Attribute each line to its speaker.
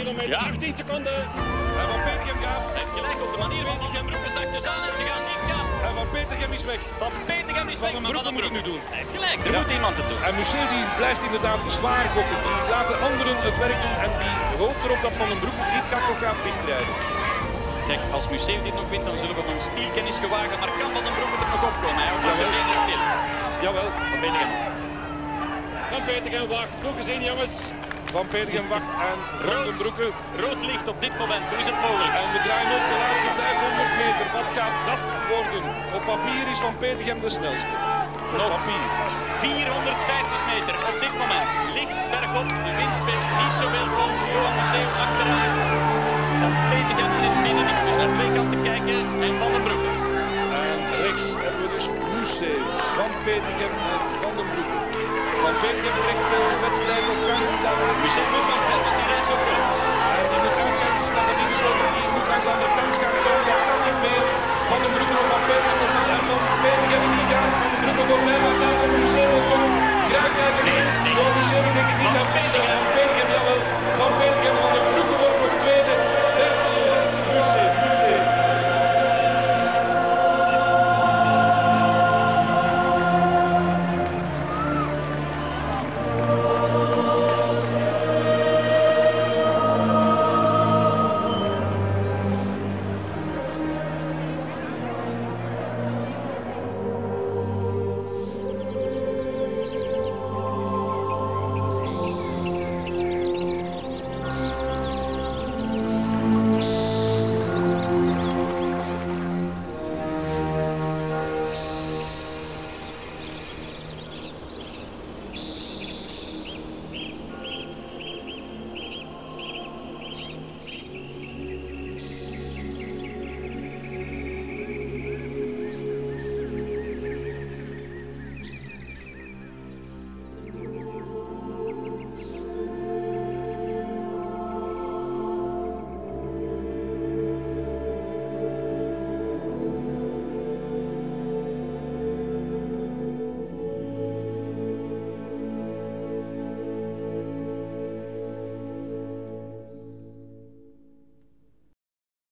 Speaker 1: kilometer.
Speaker 2: Ja.
Speaker 1: Terug 10 seconden.
Speaker 3: En Van Petergem gaat.
Speaker 2: Hij heeft gelijk op de manier van die Gembroeken zakjes aan en ze gaan niet gaan.
Speaker 3: En Van Petergem is weg.
Speaker 2: Van Petergem is
Speaker 3: Van
Speaker 2: weg, maar
Speaker 3: Broeke
Speaker 2: Van den
Speaker 3: moet het nu doen.
Speaker 2: Hij heeft gelijk, er
Speaker 3: Ja.
Speaker 2: moet iemand het doen.
Speaker 3: En Museeuw die blijft inderdaad zwaar gokken. Die laten anderen het werk doen en die hoopt erop dat Van den Broek niet gaat nog gaan.
Speaker 2: Kijk, als Museeuw dit nog wint, dan zullen we op een stielkennis gewagen. Maar kan Van den Broeke er nog opkomen? Hij houdt ook de benen stil.
Speaker 3: Jawel,
Speaker 2: Van Petergem.
Speaker 1: Van Petergem wacht. Goed gezien jongens.
Speaker 3: Van Petergem wacht aan Van den Broeke.
Speaker 2: Rood licht op dit moment, hoe is het mogelijk?
Speaker 3: En we draaien op de laatste 500 meter. Wat gaat dat worden? Op papier is Van Petergem de snelste. Op
Speaker 2: Nog.
Speaker 3: papier.
Speaker 2: 450 meter op dit moment. Licht bergop, de wind speelt niet zoveel rol. Johan Museeuw Petergem en Van den Broeke.
Speaker 3: Van Petergem brengt de wedstrijd op gang. Daar
Speaker 2: Museeuw moet van want die rijdt zo groot.
Speaker 3: En die moet uitkijken zodat de dingen zo die moet langs aan de kant gaan komen. Dat kan niet meer. Van den Broeke of Van Petergem en van Petergem niet gaan. Van den Broeke voorbij, maar